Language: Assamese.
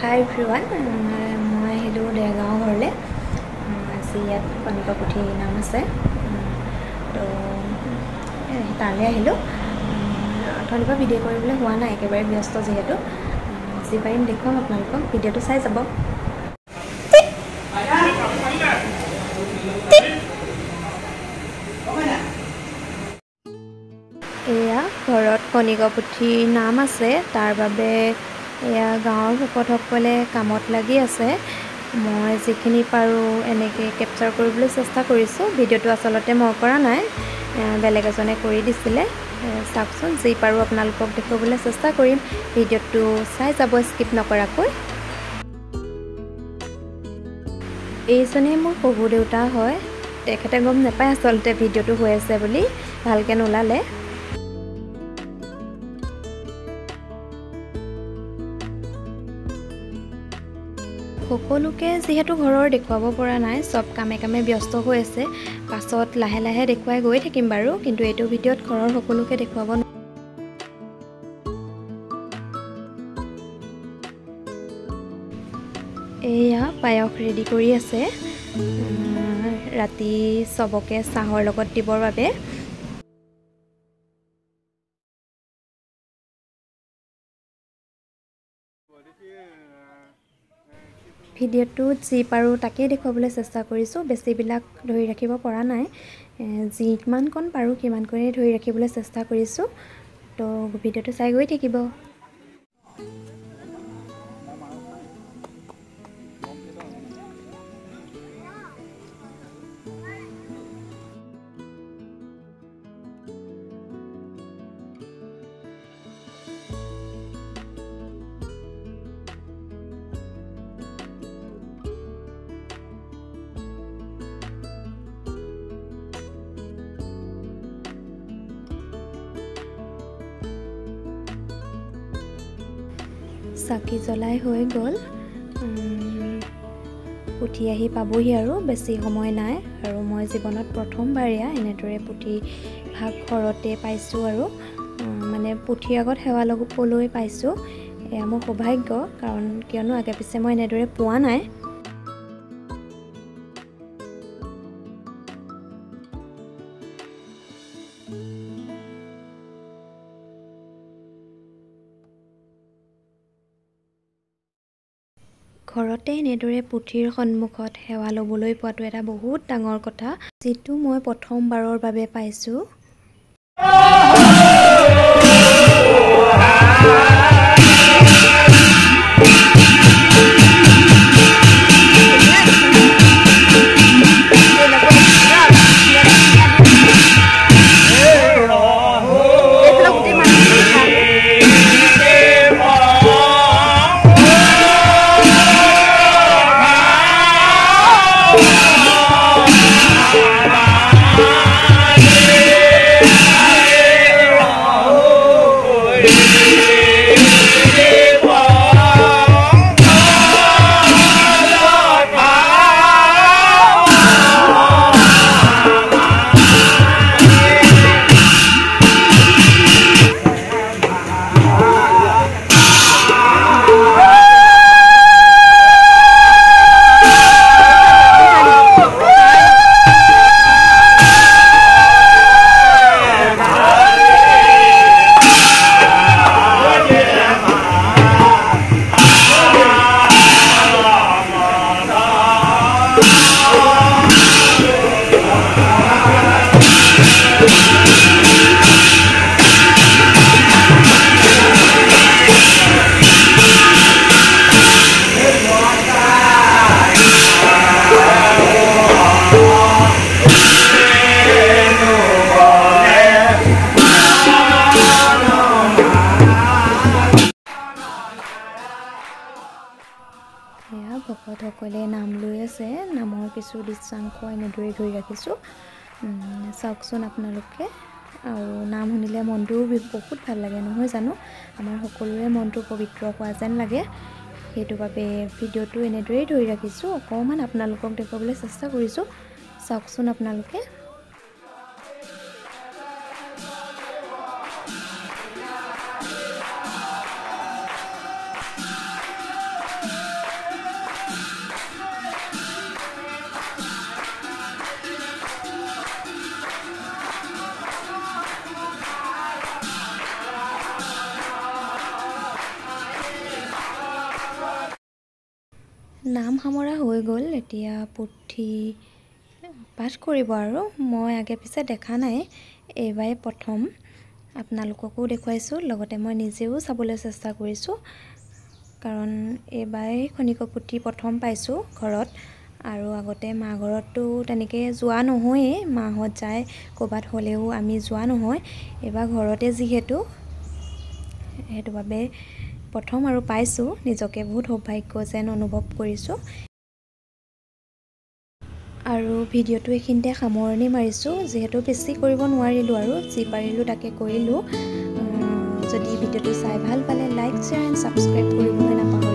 হাই এভৰিৱান মই আহিলোঁ দেৰগাঁও ঘৰলৈ আজি ইয়াত কণিকা পুথি নাম আছে। তো তালৈ আহিলোঁ। অথনিৰ পৰা ভিডিঅ' কৰিবলৈ হোৱা নাই একেবাৰে ব্যস্ত যিহেতু। যি পাৰিম দেখুৱাম আপোনালোকক ভিডিঅ'টো চাই যাব। এয়া ঘৰত কণিকা পুথিৰ নাম আছে তাৰ বাবে এয়া গাঁৱৰ ভকতসকলে কামত লাগি আছে। মই যিখিনি পাৰোঁ এনেকৈ কেপচাৰ কৰিবলৈ চেষ্টা কৰিছোঁ। ভিডিঅ'টো আচলতে মই কৰা নাই। বেলেগ এজনে কৰি দিছিলে। চাওকচোন যি পাৰোঁ আপোনালোকক দেখুৱাবলৈ চেষ্টা কৰিম। ভিডিঅ'টো চাই যাব স্কিপ নকৰাকৈ। এইজনেই মোৰ শহু দেউতা হয়। তেখেতে গম নাপায় আচলতে ভিডিঅ'টো হৈ আছে বুলি। ভালকৈ নোলালে। সকলোকে যিহেতু ঘৰৰ দেখুৱাব পৰা নাই চব কামে কামে ব্যস্ত হৈ আছে। পাছত লাহে লাহে দেখুৱাই গৈ থাকিম বাৰু কিন্তু এইটো ভিডিঅ'ত ঘৰৰ সকলোকে দেখুৱাব এয়া পায়স ৰেডি কৰি আছে। ৰাতি চবকে চাহৰ লগত দিবৰ বাবে। ভিডিঅ'টোত যি পাৰোঁ তাকেই দেখুৱাবলৈ চেষ্টা কৰিছোঁ। বেছিবিলাক ধৰি ৰাখিব পৰা নাই। যিমানকণ পাৰোঁ সিমানকণেই ধৰি ৰাখিবলৈ চেষ্টা কৰিছোঁ। তো ভিডিঅ'টো চাই গৈ থাকিব। চাকি জ্বলাই হৈ গ'ল। পুথি আহি পাবহি আৰু বেছি সময় নাই। আৰু মই জীৱনত প্ৰথমবাৰ এয়া এনেদৰে পুথি ভাগ ঘৰতে পাইছোঁ আৰু। মানে পুথিৰ আগত সেৱা ল'বলৈ পাইছোঁ। এয়া মোৰ সৌভাগ্য কাৰণ কিয়নো আগে পিছে মই এনেদৰে পোৱা নাই। ঘৰতে এনেদৰে পুথিৰ সন্মুখত সেৱা ল'বলৈ পোৱাটো এটা বহুত ডাঙৰ কথা যিটো মই প্ৰথমবাৰৰ বাবে পাইছোঁ। সেয়া ভকতসকলে নাম লৈ আছে। নামৰ কিছু দৃশ্যাংশ এনেদৰে ধৰি ৰাখিছোঁ। চাওকচোন আপোনালোকে। আৰু নাম শুনিলে মনটোও বহুত ভাল লাগে নহয় জানো? আমাৰ সকলোৰে মনটো পবিত্ৰ হোৱা যেন লাগে। সেইটো বাবে ভিডিঅ'টো এনেদৰেই ধৰি ৰাখিছোঁ। অকণমান আপোনালোকক দেখুৱাবলৈ চেষ্টা কৰিছোঁ। চাওকচোন আপোনালোকে। নাম সামৰা হৈ গ'ল এতিয়া পুথি পাঠ কৰিব আৰু। মই আগে পিছে দেখা নাই এইবাৰেই প্ৰথম আপোনালোককো দেখুৱাইছোঁ লগতে মই নিজেও চাবলৈ চেষ্টা কৰিছোঁ কাৰণ এইবাৰেই খনিকৰ পুথি প্ৰথম পাইছোঁ ঘৰত আৰু আগতে মা ঘৰততো তেনেকৈ যোৱা নহয়েই মাহঁত যায় ক'ৰবাত হ'লেও আমি যোৱা নহয় এইবাৰ ঘৰতে যিহেতু সেইটো বাবে প্ৰথম আৰু পাইছোঁ। নিজকে বহুত সৌভাগ্য যেন অনুভৱ কৰিছোঁ। আৰু ভিডিঅ'টো এইখিনিতে সামৰণি মাৰিছোঁ। যিহেতু বেছি কৰিব নোৱাৰিলোঁ আৰু যি পাৰিলোঁ তাকে কৰিলোঁ। যদি ভিডিঅ'টো চাই ভাল পালে লাইক শ্বেয়াৰ এণ্ড ছাবস্ক্ৰাইব কৰিবলৈ নাপাহৰিব।